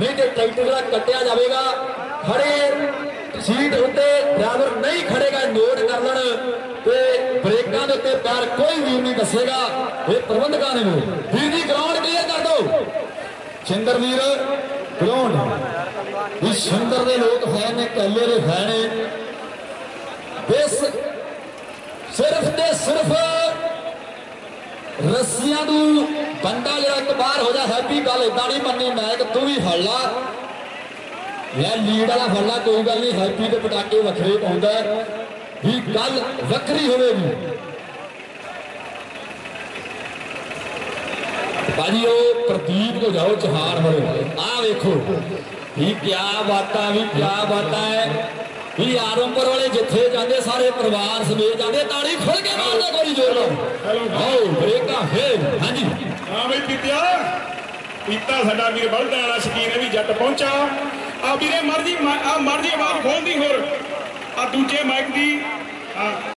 Tractor ਦਾ ਕੱਟਿਆ ਜਾਵੇਗਾ, ਖੜੇ ਸੀਟ ਉੱਤੇ ਡਰਾਈਵਰ ਨਹੀਂ ਖੜੇਗਾ, ਨੋਟ ਕਰ ਲੈਣ ਤੇ ਬ੍ਰੇਕਾਂ ਦੇ ਉੱਤੇ ਪੈਰ ਕੋਈ ਵੀ ਨਹੀਂ ਦੱਸੇਗਾ। ਇਹ ਪ੍ਰਬੰਧਕਾਂ ਨੇ ਵੀਰ ਜੀ ਗਰਾਊਂਡ ਕਲੀਅਰ ਕਰ ਦਿਓ। ਚੰਦਰਵੀਰ ਗਰਾਊਂਡ ਵੀ ਸੁੰਦਰ ਦੇ ਲੋਕ ਹੈ ਨੇ, ਕੱਲੇ ਦੇ ਹੈ ਨੇ। ਬਸ ਸਿਰਫ ਤੇ ਸਿਰਫ ਰੱਸੀਆਂ ਨੂੰ ਬੰਦਾ ਬਾਹਰ ਹੋ ਜਾ, ਹੈਪੀ ਗੱਲ ਇਦਾਂ ਨਹੀਂ ਮੰਨੀ, ਮੈਂ ਤੂੰ ਵੀ ਫੜ ਲਾ। ਇਹ ਲੀਡ ਵਾਲਾ ਫੜ ਲਾ, ਕੋਈ ਗੱਲ ਨਹੀਂ, ਹੈਪੀ ਦੇ ਪਟਾਕੇ ਵੱਖਰੇ ਪਾਉਂਦਾ ਵੀ ਗੱਲ ਵੱਖਰੀ ਹੋਵੇਗੀ। ਭਾਜੀ, ਉਹ ਪ੍ਰਦੀਪ ਕੋ ਜਾਓ ਚਹਾੜ ਹੋਵੇ ਆ ਵੇਖੋ, ਵੀ ਕਿਆ ਬਾਤਾਂ, ਵੀ ਕਿਆ ਬਾਤਾਂ ਹੈ। ਵੀ ਆਰੰਭਰ ਵਾਲੇ ਜਿੱਥੇ ਜਾਂਦੇ, ਸਾਰੇ ਪਰਿਵਾਰ ਸਮੇਤ ਜਾਂਦੇ ਤਾੜੀ ਖੁੱਲ ਕੇ ਮਾਰਦਾ ਕੋਈ ਜ਼ੋਰ ਨਾਲ। ਆਓ, ਬ੍ਰੇਕਾਂ ਫੇਰ ਹਾਂਜੀ। ਕੀਤਾ ਸਾਡਾ ਵੀਰ ਬਲਦਾਂ ਵਾਲਾ ਸ਼ਕੀਨ ਹੈ ਵੀ ਜੱਟ ਪਹੁੰਚਾ। ਆ ਵੀਰੇ, ਮਰਜ਼ੀ ਆ ਮਰਜ਼ੀ ਆਵਾਜ਼ ਖੋਲਦੀ ਹੋਰ। ਆ ਦੂਜੇ ਮਾਈਕ ਦੀ, ਹਾਂ।